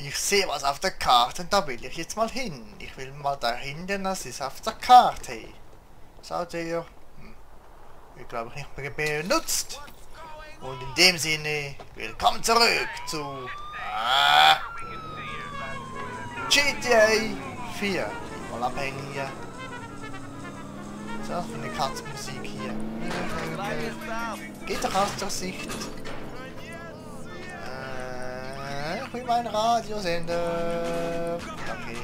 Ich sehe was auf der Karte und da will ich jetzt mal hin. Ich will mal da hinten, das ist auf der Karte. Schaut ihr? Hm. Ich glaube nicht mehr benutzt. Und in dem Sinne, willkommen zurück zu ah, GTA 4. Mal abhängen hier. Was ist das für eine Katzmusik hier? Geht doch aus der Sicht. Will meinen Radiosender. Danke.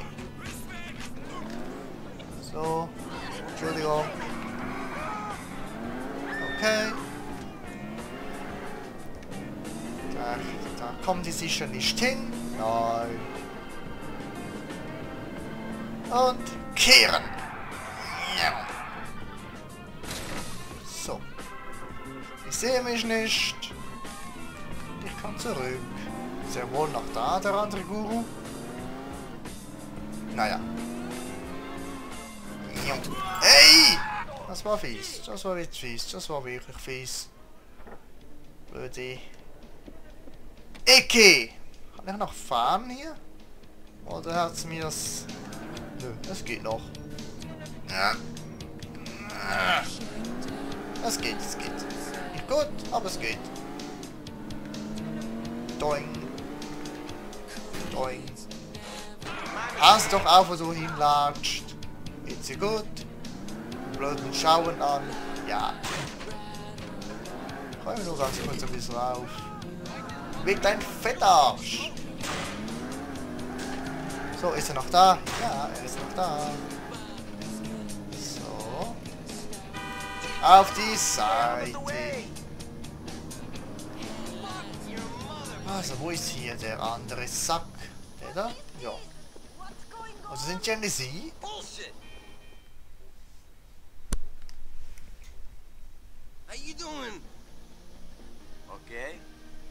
So. Entschuldigung. Okay. Da, da kommen die sicher nicht hin. Nein. Und kehren. Ja. So. Ich sehe mich nicht. Ich kann zurück. Sehr wohl noch da, der andere Guru. Naja. Hey! Das war fies. Das war jetzt fies. Das war wirklich fies. Blöde. Ecke! Kann ich noch fahren hier? Oder hat es mir das... Nö, es geht noch. Ja. Es geht, es geht. Nicht gut, aber es geht. Doing. Doing. Pass doch wo du hinlatscht. Geht's dir gut? Blöden Schauen an. Ja. Räume nur ganz kurz ein bisschen auf. Weg dein Fettarsch! So, ist er noch da? Ja, er ist noch da. So. Auf die Seite. Also, wo ist hier der andere Sack? Der da? Ja. Also sind ja nicht Sie? How you doing? Okay.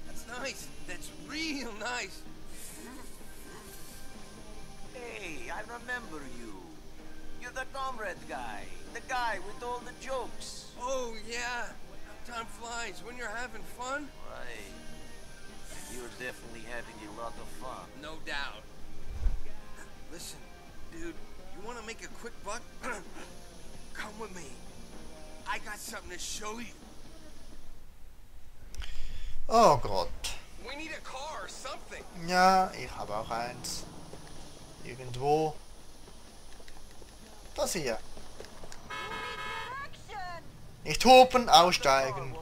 That's nice. That's real nice. Hey, I remember you. You're the comrade guy. The guy with all the jokes. Oh, yeah. Time flies when you're having fun. Right. You're definitely having a lot of fun. No doubt. Listen, dude, you want to make a quick buck? Come with me. I got something to show you. Oh Gott. We need a car or something. Ja, ich habe auch eins. Irgendwo. Das hier. Nicht hupen, aussteigen.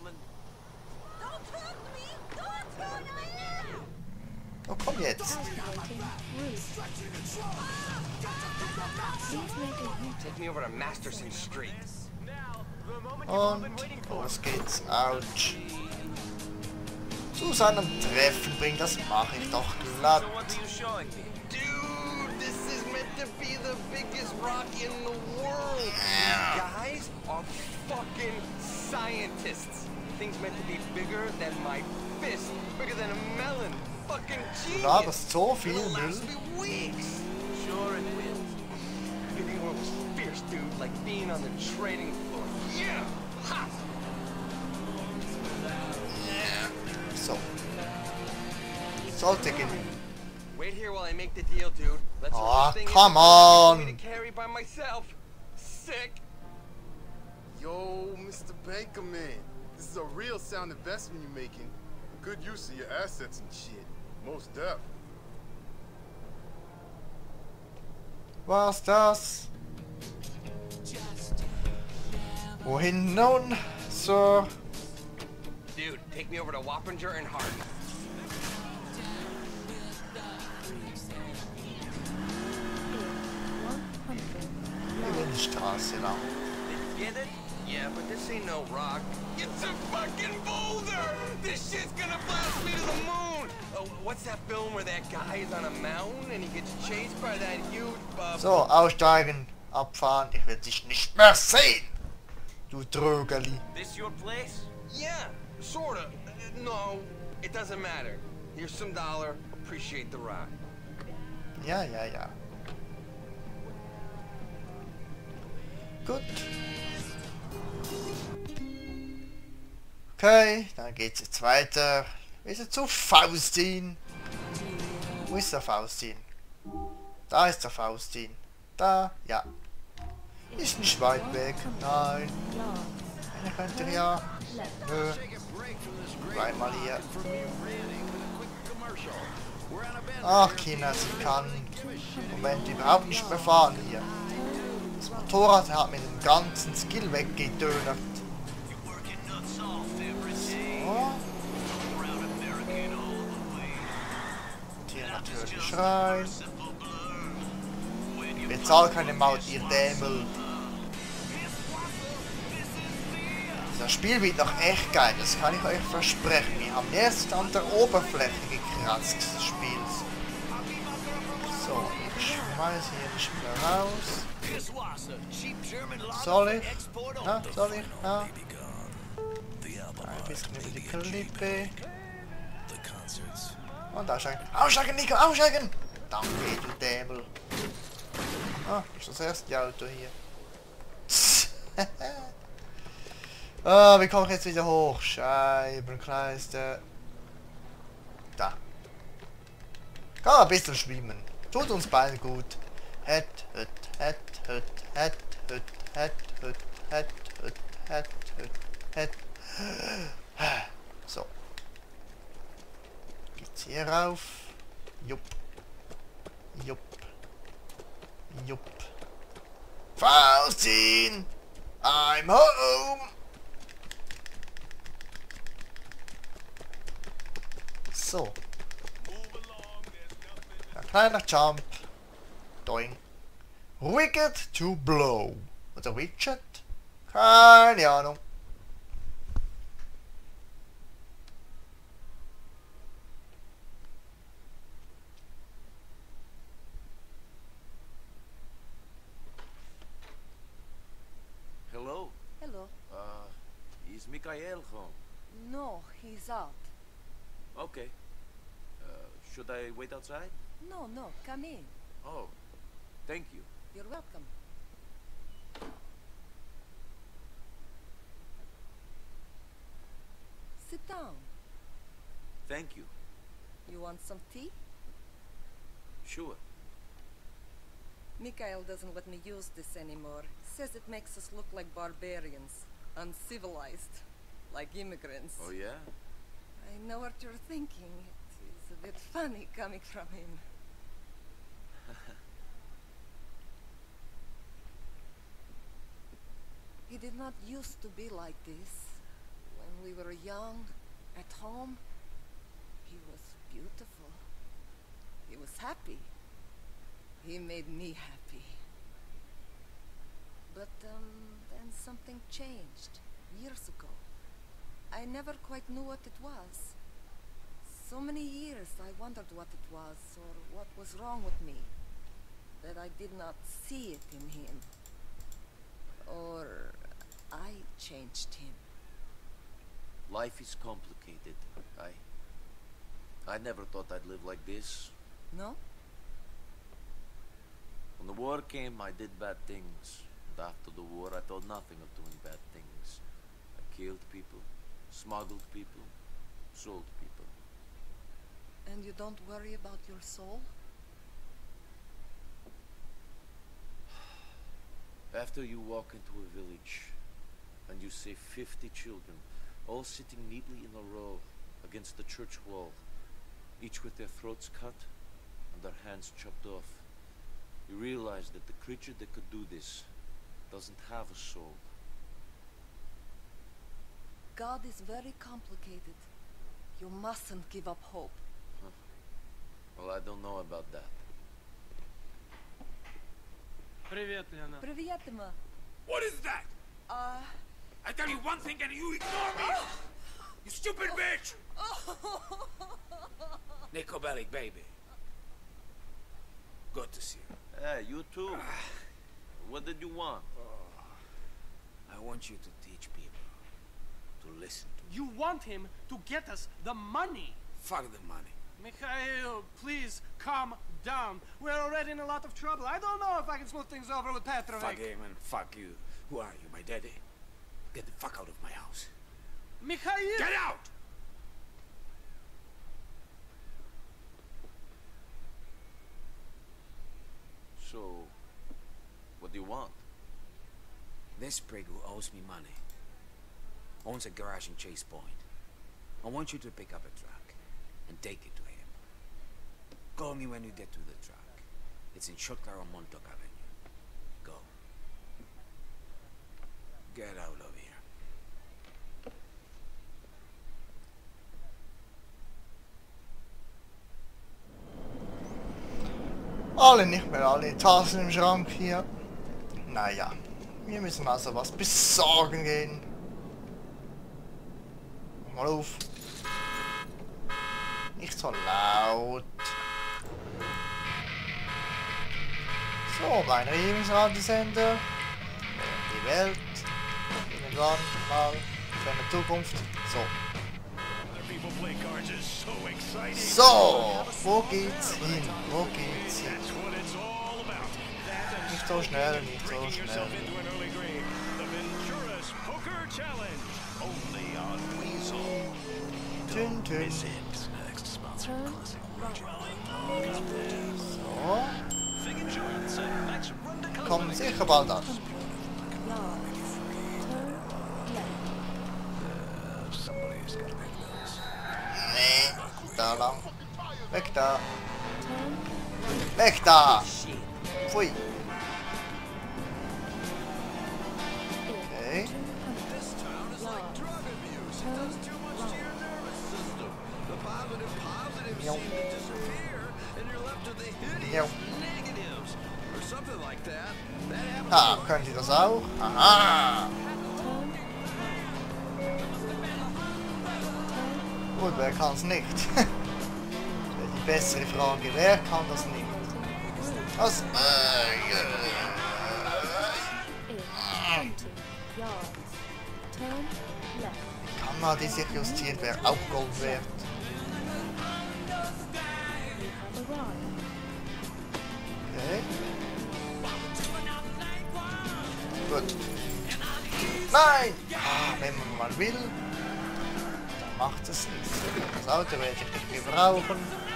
Oh, komm jetzt. Take me over to Masterson Street. Und los geht's. Autsch. Zu seinem Treffen bringen, das mache ich doch glatt. So what are you showing me? Dude, this is meant to be the biggest rock in the world. Yeah. Guys are fucking scientists. Thing's meant to be bigger than my fist, bigger than a melon. Fucking genius. laberst so viel It'll Müll. last me weeks. Sure it will. Everything was fierce, dude, like being on the trading floor. Yeah. Ha. So. Sollte genügen. Wait here while I make the deal, dude. Let's hope Aw, this thing come isn't too heavy on. to carry by myself. Sick. Yo, Mr. Bankerman. This is a real sound investment you're making. Good use of your assets and shit. Most def. War's das? Wohin nun, Sir? Dude, take me over to Wappinger and Hart. Über die Straße lang. Did you get it? Yeah, but this ain't no rock. It's a fucking boulder! This shit's gonna blast me to the moon! Oh, what's that film where that guy is on a mountain and he gets chased by that huge uh, So, aussteigen, abfahren. Ich will dich nicht mehr sehen. Du Trögerli. This your place? Yeah, sorta. Uh, No, it doesn't matter. Here's some dollar. Appreciate the ride. Yeah, yeah, yeah. Gut. Okay, dann geht's jetzt weiter. Wieder zu Faustin. Wo ist der Faustin? Da ist der Faustin. Da, ja. Ist nicht weit weg. Nein. Einer könnte ja. Nö. Zweimal hier. Ach, Kinder, sie kann Moment überhaupt nicht mehr fahren hier. Das Motorrad hat mir den ganzen Skill weggedönert. So. Hier natürlich rein. Bezahl keine Maut, ihr Dämel. Das Spiel wird noch echt geil, das kann ich euch versprechen. Wir haben erst an der Oberfläche gekratzt des Spiels. So, ich schmeiße hier die Spieler raus. Soll ich? Ja, soll ich? Ja. Ein bisschen über die Klippe. Und aussteigen. Aussteigen, Nico, aussteigen! Danke, du Dämel. Ah, ist das erste Auto hier. ah, wie komme ich jetzt wieder hoch? Scheibenkleiste. Da. Kann ein bisschen schwimmen. Tut uns beiden gut. Het, het, het, hoot, hat, hoot, hat, hoot, hat, hoot, hat, hoot, hat. So. Geht's hier rauf. Jupp. Jupp. Jupp. Faustin! I'm home! So. Ein kleiner Jump. Doink. Wicked to blow. Oder Widget? Keine Ahnung. Hello? Hello. Uh, is Mikael home? No, he's out. Okay. Uh, should I wait outside? No, no, come in. Oh, thank you. You're welcome. Sit down. Thank you. You want some tea? Sure. Mikhail doesn't let me use this anymore. Says it makes us look like barbarians. Uncivilized. Like immigrants. Oh, yeah? I know what you're thinking. It is a bit funny coming from him. He did not used to be like this. When we were young, at home, he was beautiful. He was happy. He made me happy. But um, then something changed years ago. I never quite knew what it was. So many years I wondered what it was or what was wrong with me. That I did not see it in him. Or I changed him. Life is complicated. I... I never thought I'd live like this. No? When the war came, I did bad things. And after the war, I thought nothing of doing bad things. I killed people, smuggled people, sold people. And you don't worry about your soul? After you walk into a village and you see 50 children all sitting neatly in a row against the church wall, each with their throats cut and their hands chopped off, you realize that the creature that could do this doesn't have a soul. God is very complicated. You mustn't give up hope. Well, I don't know about that. Привет, Лена. Привет, Emma. What is that? Uh, I tell you one thing and you ignore me! You stupid bitch! Nico Bellic, baby. Good to see you. Hey, you too. What did you want? I want you to teach people to listen to You want him to get us the money. Fuck the money. Mikhail, please calm down. We're already in a lot of trouble. I don't know if I can smooth things over with Petrovic. Fuck him and fuck you. Who are you, my daddy? Get the fuck out of my house. Mikhail! Get out! So, what do you want? This prig who owes me money owns a garage in Chase Point. I want you to pick up a truck and take it to him. Call me when you get to the truck. It's in Choclar on Montauk Avenue. Go. Get out of here. Alle nicht mehr, alle Tassen im Schrank hier. Naja, wir müssen also was besorgen gehen. Mach mal auf. Nicht so laut. So, mein Regierungsradiosender. Die Welt. Irgendwann mal. In der Zukunft. So. So, wo geht's hin? Wo geht's hin? Nicht so schnell, nicht so schnell. Tün, tün. So. Kommen sicher bald an. Weg da. Weg da! Pfui. Okay. Miau. Miau. Ah, können Sie das auch? Aha! Gut, wer kann es nicht? Bessere Frage, wer kann das nicht? Was? Kann man die sich justieren, wer auch Gold wert? Okay. Gut. Nein! Ah, wenn man mal will, dann macht es nichts. Das Auto werde ich nicht mehr brauchen.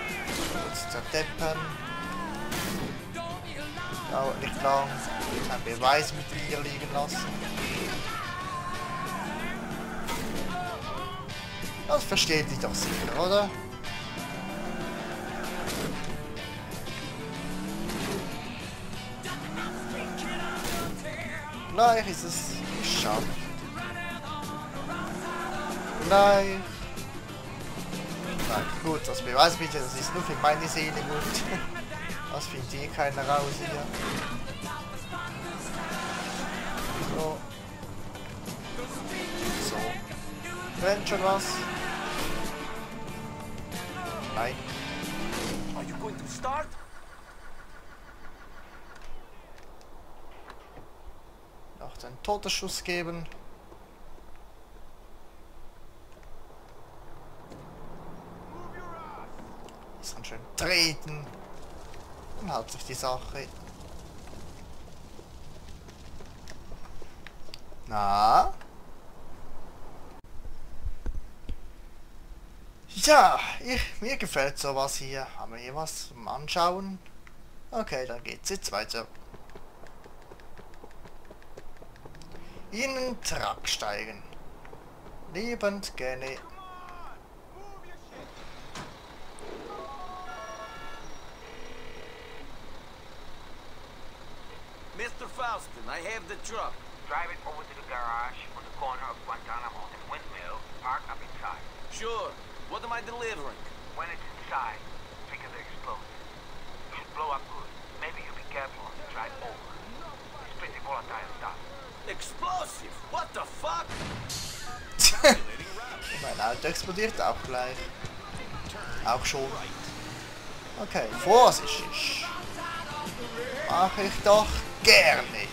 Kurz zerdeppern. Dauert nicht lang. Ein Beweis mit hier liegen lassen. Das versteht sich doch sicher, oder? Gleich ist es geschafft. Gleich. Gut, das Beweis bitte, das ist nur für meine Seele gut. Das findet eh keiner raus hier. So. So. Brennt schon was? Nein. Are you going to start? Noch den Todesschuss geben. Das kann schön treten. Dann hat sich die Sache. Na? Ja, ich, mir gefällt sowas hier. Haben wir hier was zum Anschauen? Okay, dann geht's jetzt weiter. In den Truck steigen. Lebend gerne. Mr. Faustin, I have the truck. Drive it over to the garage on the corner of Guantanamo and Windmill. Park up inside. Sure. What am I delivering? When it's inside, trigger the explosive. It should blow up good. Maybe you'll be careful on the drive over. It's pretty volatile stuff. Explosive! What the fuck? mein Auto explodiert auch gleich. Auch schon. Okay, vorsichtig. Mache ich doch gerne.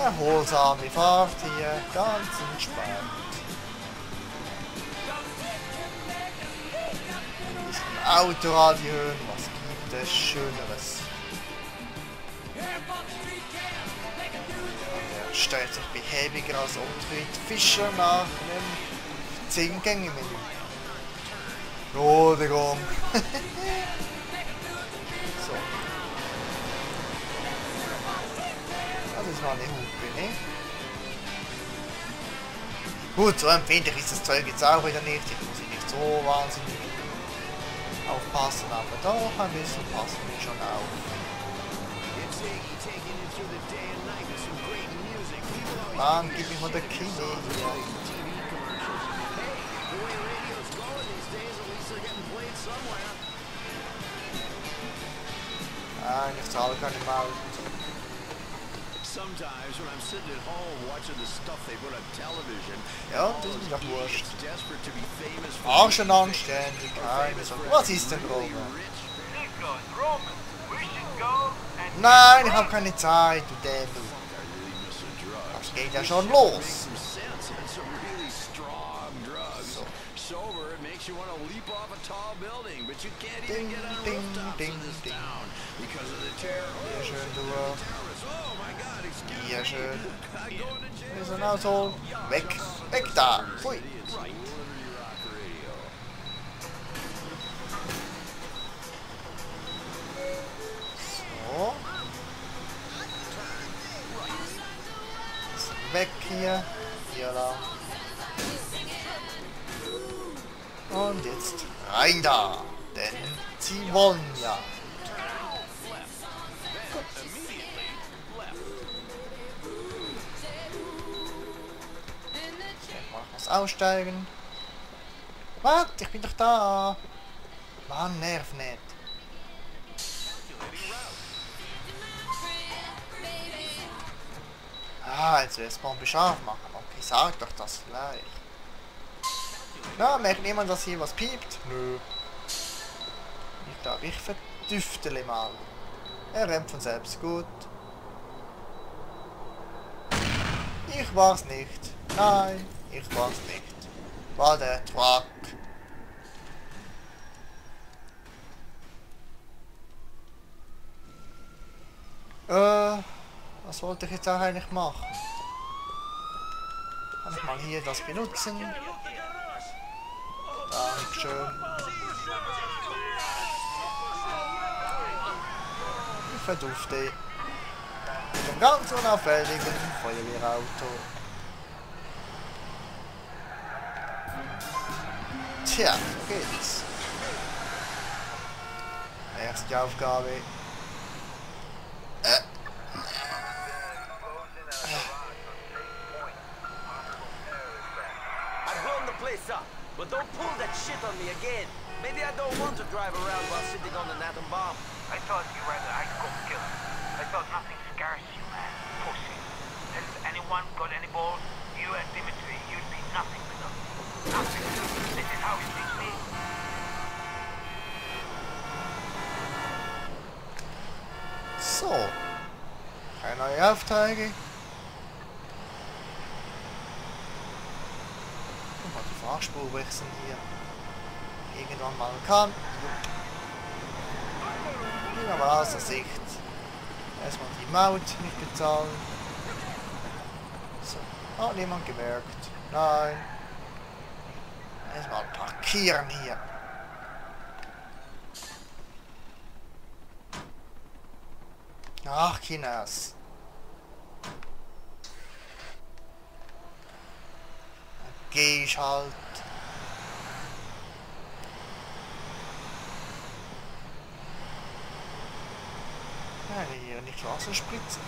Erholsame Fahrt hier, ganz entspannt. Bisschen Autoradio hören, was gibt es Schöneres? Er stellt sich behäbiger als Umtritt Fischer nach einem 10 Gänge Menü. Entschuldigung. So. Das ist mal eine Hupe, ne? Gut, so empfindlich ist das Zeug jetzt auch wieder nicht. Ich muss nicht so wahnsinnig aufpassen, aber doch ein bisschen passen wir schon auf. Dann gib ich mal der Kine hier. Ah, ich zahle keine Maut. Sometimes when I'm sitting at home watching the stuff they put on television, Ja, das ist doch wurscht. gets desperate to be famous for Arschen anständig, keine Sorge. Was ist denn, Roman? Nein, ich habe keine Zeit, du drug. Das geht ja schon los. You can't Ding, even get on ding, rooftops ding, in this ding. town because of the terror. Hier schön du. Terrorists. Oh my God! Excuse me. to jail. Wir sind also weg. Weg da. Pfui. Right. So. Weg hier. Hier lang. Und jetzt rein da. Denn sie wollen ja. Ich was aussteigen. Warte, ich bin doch da. Mann, nerv nicht. Ah, jetzt will es Bombe scharf machen. Okay, sag doch das gleich. Na, merkt niemand, dass hier was piept? Nö. Ich glaube, ich verdüftele mal. Er rennt von selbst gut. Ich war's nicht. Nein, ich war's nicht. War der Truck. Äh, was wollte ich jetzt eigentlich machen? Kann ich mal hier das benutzen? Dankeschön. Ich verdufte. Mit dem ganz unauffälligen Feuerwehrauto. Tja, so geht's. Erste Aufgabe. Äh. I've blown the place up, but don't pull that shit on me again. Maybe I don't want to drive around while sitting on an atom bomb. I thought you were Thought nothing scares you, man. Pussy. Has anyone got any balls? You and Dimitri, you'd be nothing to them. Nothing. This is how you treat me? So. Keine neue Aufträge. Und mal die Fahrspur wechseln hier. Irgendwann mal kann. Nehmen wir mal außer Sicht. Erstmal die Maut nicht bezahlen. So. Hat niemand gemerkt. Nein. Erstmal parkieren hier. Ach. Dann Geh ich halt. Hier nicht Wasser spritzen.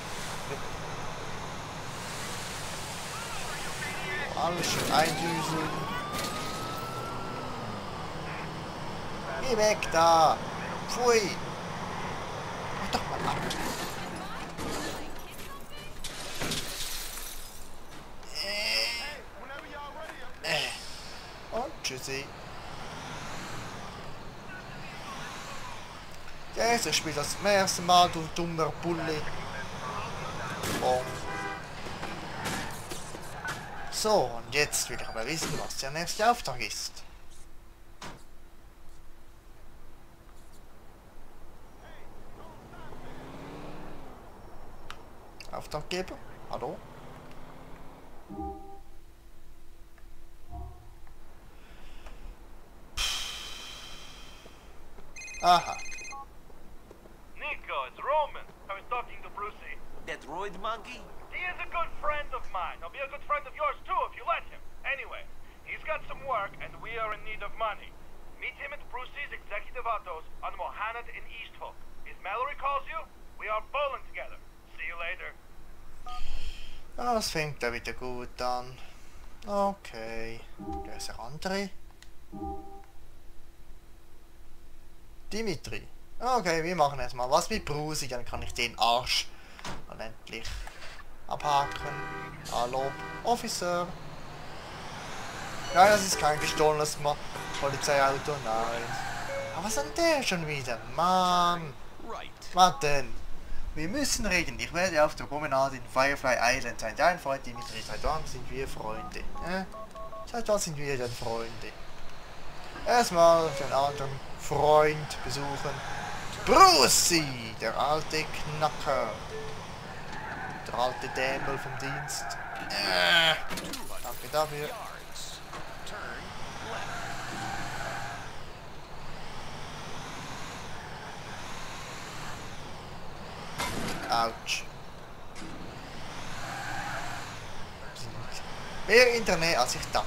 So, Alles schön eindüseln. Geh weg da! Pfui! Mach doch mal ab! Äh. Und tschüssi. Erste spielt das zum ersten Mal, du dummer Bulle. Bom. So, und jetzt will ich aber wissen, was der nächste Auftrag ist. Auftraggeber? Hallo? Aha. Good friend of yours too if you let him. Anyway, he's got some work and we are in need of money. Meet him at Brucey's Executive Autos on Mohanad in East Hook. If Mallory calls you, we are bowling together. See you later. Ja, das ja wieder gut an. Okay. Wer ist der? Dimitri. Okay, wir machen erstmal was mit Brusi, dann kann ich den Arsch dann endlich abhaken. Hallo, Officer. Nein, das ist kein gestohlenes Ma Polizeiauto, nein. Aber was denn der schon wieder? Mann. Was denn? Wir müssen reden. Ich werde auf der Promenade in Firefly Island sein. Dein Freund Dimitri. Seit wann sind wir Freunde? Äh? Seit wann sind wir denn Freunde? Erstmal den anderen Freund besuchen. Brucey, der alte Knacker. Alte Dämel vom Dienst. Äh, danke dafür. Autsch. Mehr in der Nähe als ich dachte.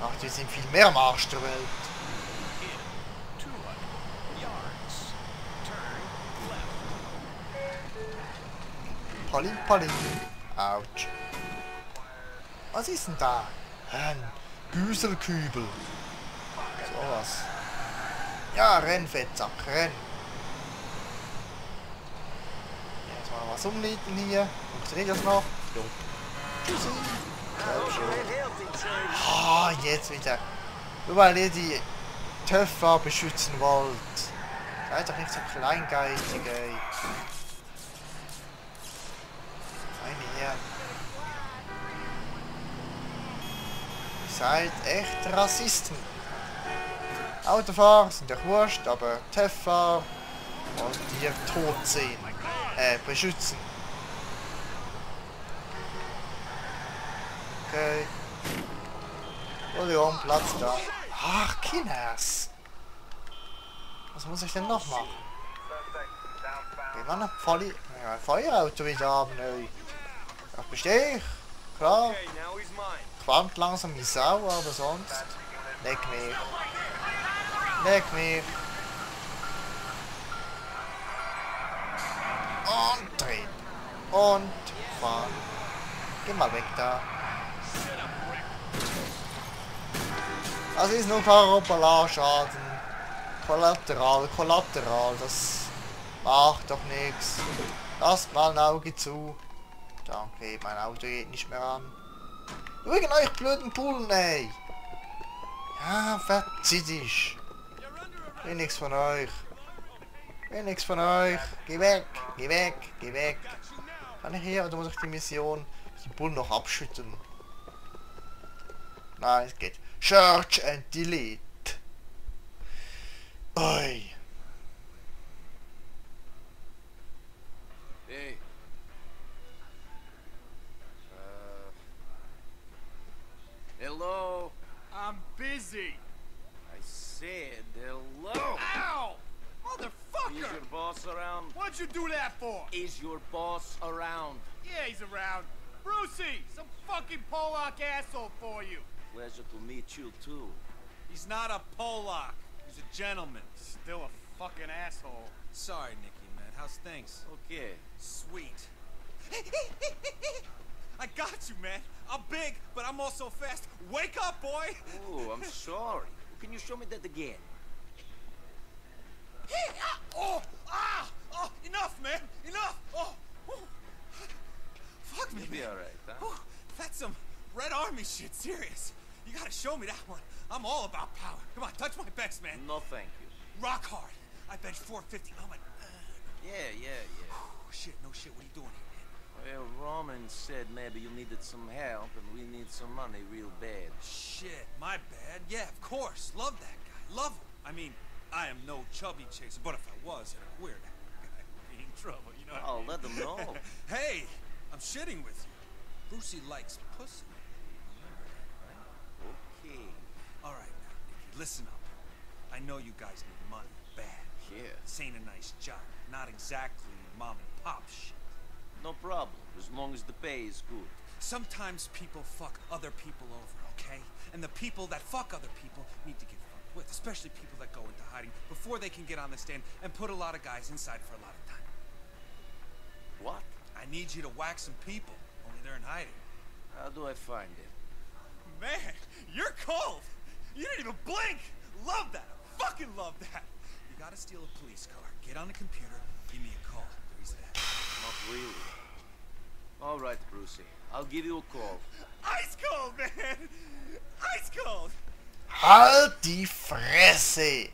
Dachte, wir sind viel mehr am Arsch der Welt. Palim, Palim. Autsch. Was ist denn da? Ein Güselkübel. Sowas. Ja, renn, Fettsack, renn. Jetzt mal was umnieten hier. Funktioniert das noch? Jo. Tschüssi. Ah, jetzt wieder. Nur weil ihr die Töpfer beschützen wollt. Seid doch nicht so kleingeistig, ey. Feine Herren. Ihr seid echt Rassisten. Autofahrer sind doch wurscht, aber Töpfer wollt ihr tot sehen. Äh, beschützen. Okay. Entschuldigung, Platz da. Ach, Kinders. Was muss ich denn noch machen? Wir. Ja, ein Feuerauto wieder haben, ey. Das bestehe ich. Klar. Qualmt langsam wie Sau, aber sonst... Leck mich. Leck mich. Und drehen. Und fahren. Geh mal weg da. Das ist nur Karapallarschaden. Kollateral, Kollateral, das macht doch nichts. Lasst mal ein Auge zu. Danke, mein Auto geht nicht mehr an. Wegen euch blöden Pullen, ey. Ja, verzieh dich. Will nix von euch. Will nix von euch. Geh weg, geh weg, geh weg. Kann ich hier oder muss ich die Mission, die Bullen noch abschütten? Nein, es geht. Search and delete. Oi. Hello? I'm busy. I said hello. Ow! Motherfucker! Is your boss around? What'd you do that for? Is your boss around? Yeah, he's around. Brucey, some fucking Polak asshole for you. Pleasure to meet you too. He's not a Polak. He's a gentleman. Still a fucking asshole. Sorry, Nicky, man. How's things? Okay. Sweet. I got you, man. I'm big, but I'm also fast. Wake up, boy! Oh, I'm sorry. Can you show me that again? oh! Ah! Oh! Enough, man! Enough! Oh! oh. Fuck me, You'll be alright, huh? Oh, that's some Red Army shit, serious. You gotta show me that one. I'm all about power. Come on, touch my best, man. No, thank you. Rock hard. I bench 450. I'm a... Yeah, yeah, yeah. Oh, shit, no shit. What are you doing here? Well, Roman said maybe you needed some help, and we need some money real bad. Shit, my bad. Yeah, of course. Love that guy. Love him. I mean, I am no chubby chaser, but if I was, queer guy would be in trouble, you know what I Oh, mean? let them know. hey, I'm shitting with you. Brucey likes pussy. Remember that, right? Okay. All right, now, Nicky, listen up. I know you guys need money, bad. Yeah. This ain't a nice job. Not exactly mom and pop shit. No problem, as long as the pay is good. Sometimes people fuck other people over, okay? And the people that fuck other people need to get fucked with, especially people that go into hiding before they can get on the stand and put a lot of guys inside for a lot of time. What? I need you to whack some people, only they're in hiding. How do I find it? Man, you're cold! You didn't even blink! Love that! I fucking love that! You gotta steal a police car, get on the computer, give me a call. Really. All right, Brucey. I'll give you a call. Ice cold, man! Ice cold! Halt die Fresse!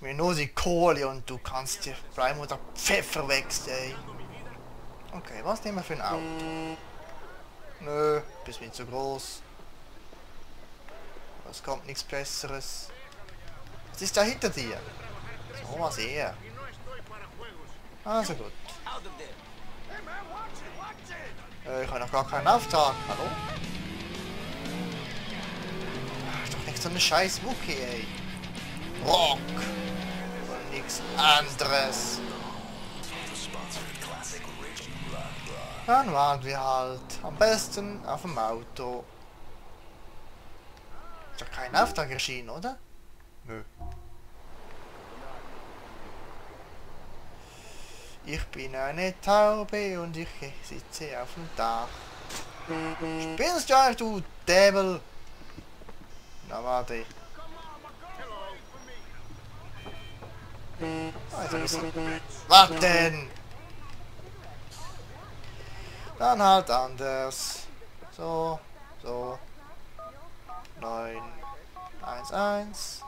Mir nur die Kohle und du kannst dir bleiben oder Pfeffer wächst, ey. Okay, was nehmen wir für ein Auto? Nö, bist mir zu groß. Es kommt nichts Besseres. Was ist da hinter dir? So was eher. Also gut. Äh, ich habe noch gar keinen Auftrag. Hallo? Ach, doch nicht so eine scheiß Wookie, ey. Rock. Und nichts anderes. Dann waren wir halt am besten auf dem Auto. Ist doch kein Auftrag erschienen, oder? Nö. Ich bin eine Taube und ich sitze auf dem Dach. Spinnst du eigentlich, du Däbel? Na warte. Also, wir sind- Warten! Dann halt anders. So, so. 9, 1, 1.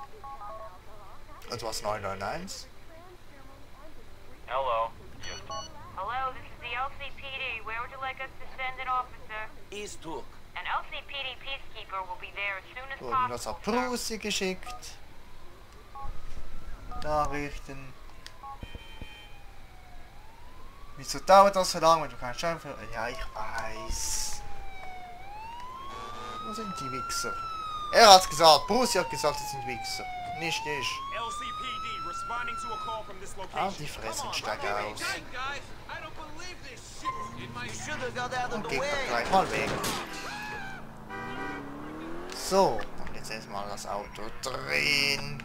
Und was 991? Hello. LCPD. Where would you like us to send an officer? East Hook. An LCPD peacekeeper will be there as soon as Wurden das auf Prusi geschickt. Nachrichten. Wieso dauert das so lange, wenn du keinen Schein für... Ja, ich weiß. Wo sind die Wichser? Er hat gesagt, Prusi hat gesagt, es sind Wichser. Nicht ich. LCPD responding to a call from this location. Halt die Fresse und steig aus. Und the geht way. gleich mal weg. So, dann jetzt erstmal das Auto drehen.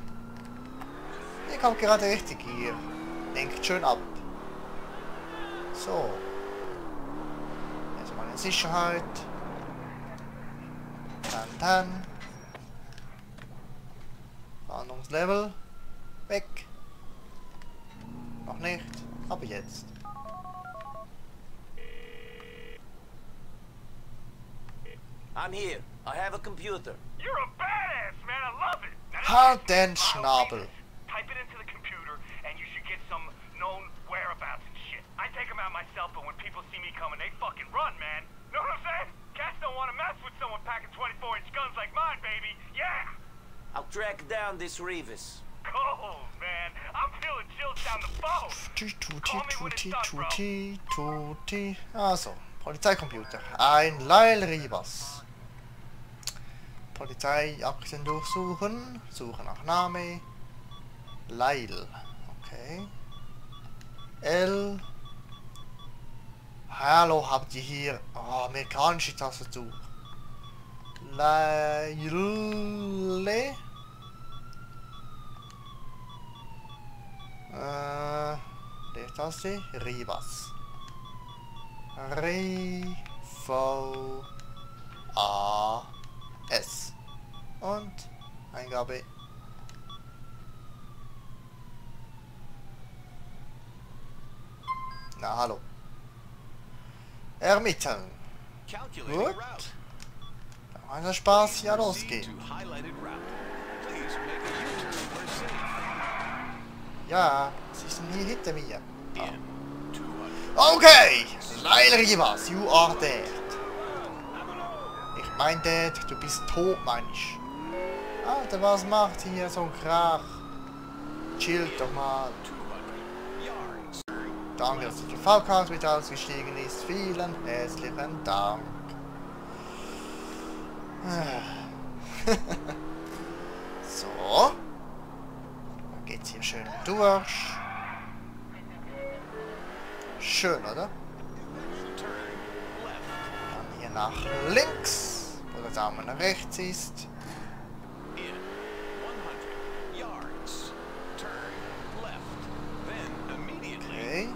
Hier kommt gerade richtig hier. Lenkt schön ab. So. Erstmal in Sicherheit. Dann, dann. Fahndungslevel. Weg. Noch nicht, aber jetzt. I'm here. I have a computer. You're a badass, man. I love it. Now, Halt den Schnabel. Type it into the computer, and you should get some known whereabouts and shit. I take them out myself, but when people see me coming, they fucking run, man. Know what I'm saying? Cats don't want to mess with someone packing 24-inch guns like mine, baby. Yeah. I'll track down this Revis. Cold, man. I'm feeling chills down the phone. Tuti, tuti, tuti, tuti. Also, Polizeicomputer. Ein Lyle Rivas. Polizeiakten durchsuchen. Suche nach Name. Lyle. Okay. L. Hallo, habt ihr hier oh, amerikanische Tastatur? Lyle. Äh, der Taste Rivas. R-V-A-S. Und Eingabe. Na, hallo. Ermitteln. Gut. Dann kann der Spaß ja losgehen. Ja, was ist hier hinter mir? Ah. 200. Okay, Lyle Rivas, you are dead. Ich mein dead, du bist tot, mein ich. Alter, was macht hier so ein Krach? Chillt doch mal. 200 yards. Danke, dass die V-Card wieder ausgestiegen ist. Vielen herzlichen Dank. Ah. so. Dann geht's hier schön durch. Schön, oder? Dann hier nach links, wo der Daumen nach rechts ist. In 100 yards. Turn left. Then immediately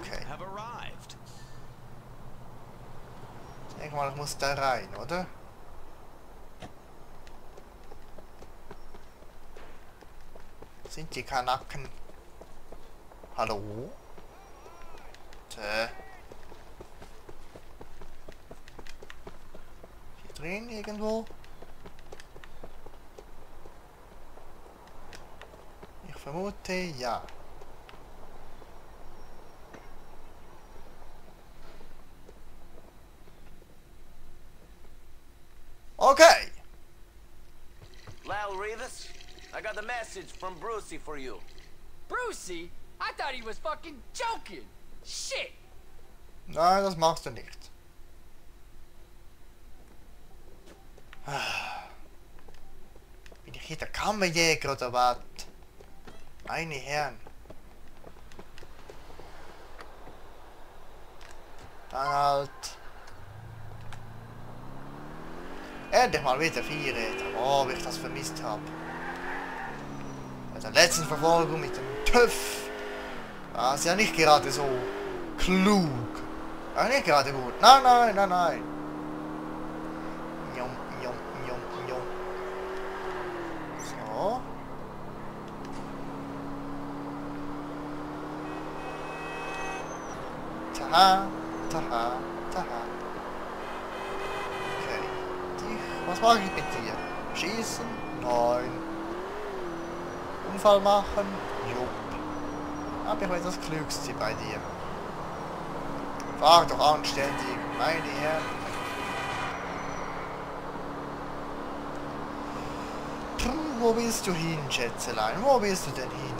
Okay. Ich denke mal, ich muss da rein, oder? Sind die Kanaken? Hallo? Tö. Hier drin irgendwo? Ich vermute ja. Okay. Lal Rivas, I got a message from Brucey for you. Brucey? I thought he was fucking joking. Shit. Nein, das machst du nicht. Bin ich hier der Kammerjäger oder was? Meine Herren. Dann halt. Endlich mal wieder Vierräder. Oh, wie ich das vermisst habe. Bei der letzten Verfolgung mit dem TÜV war es ja nicht gerade so klug. Ach, nicht gerade gut. Nein, nein, nein, nein. Njom, njom, njom, njom. So. Taha, taha, taha. Okay. Dich, was mache ich mit dir? Schießen? Nein. Unfall machen? Jupp. Aber ich das Klügste bei dir. Fahr doch anständig, meine Herren. Puh, wo willst du hin, Schätzelein? Wo willst du denn hin?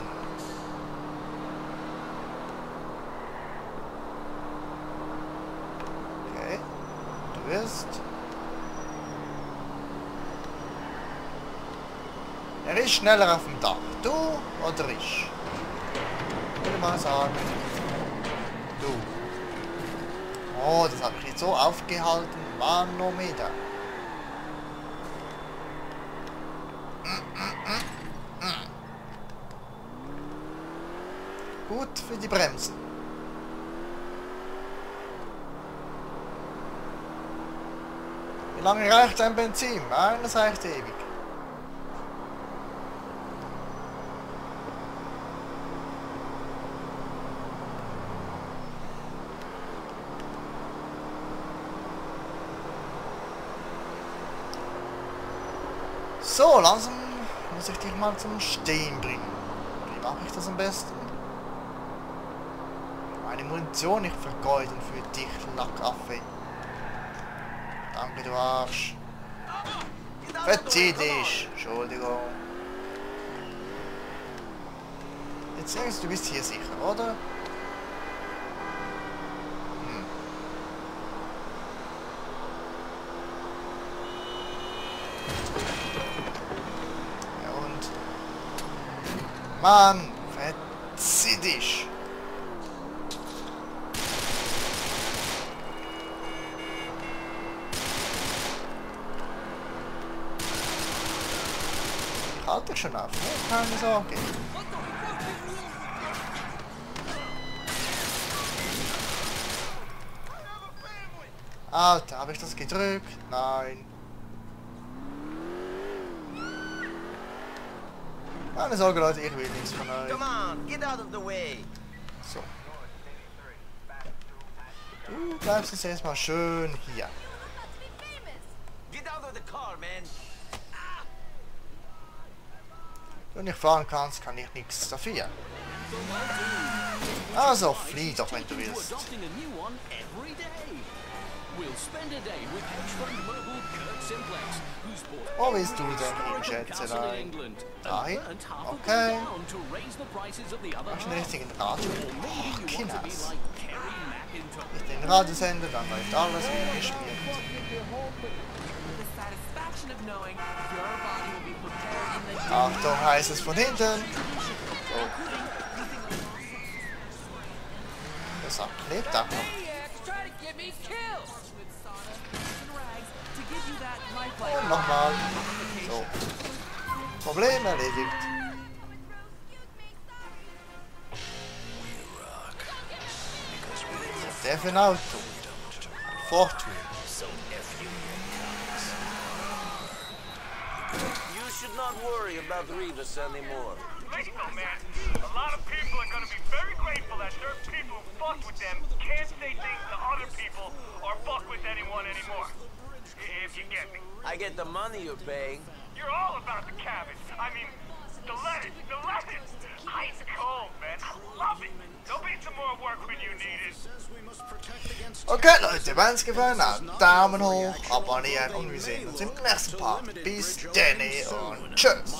Okay. Du wirst... Er ist schneller auf dem Dach. Du oder ich? Würde mal sagen. Du. Oh, das habe ich jetzt so aufgehalten. Manometer. Gut für die Bremsen. Wie lange reicht ein Benzin? Meines reicht ewig. So, langsam muss ich dich mal zum Stehen bringen. Wie mache ich das am besten? Meine Munition nicht vergeuden für dich, Lackaffe. Danke, du Arsch. Verzieh dich! Entschuldigung. Jetzt denkst du, du bist hier sicher, oder? Hm. Ja und? Mann, verzieh dich! Ich halte dich schon auf, ne? Keine Sorge. Alter, habe ich das gedrückt? Nein. Keine Sorge, Leute, ich will nichts von euch. Come on, get out of the way. So. Du bleibst jetzt erstmal schön hier. Wenn du nicht fahren kannst, kann ich nichts dafür. Also flieh doch, wenn du willst. Wo willst du denn hin, historical castle in Schätzelein? England and Dahin? burnt half of Okay. them down to raise the prices of the other Mach den half. richtigen Radio. Or maybe Oh, you want to be Kinders. like Kerry McIntosh. Mit den Radiosender, dann läuft alles wie geschmiert. The satisfaction of knowing your body will be prepared in the Achtung, heißt es von hinten. Das abklebt da. Maniacs Und nochmal. So. Problem erledigt. Der für Auto. Fortune. You should not worry about Rivas anymore. Lethal, man. A lot of people are gonna be very grateful that certain people who fuck with them can't say things to other people or fuck with anyone anymore. I- If you get me. I get the money you're paying. You're all about the cabbage. I mean, the lettuce, the lettuce. Ice cold, man. I love it. There'll be some more work when you need it. Okay Leute, wenn er es gefallen hat, Daumen hoch, abonnieren und wir er sehen uns im nächsten Part. Bis dann und tschüss.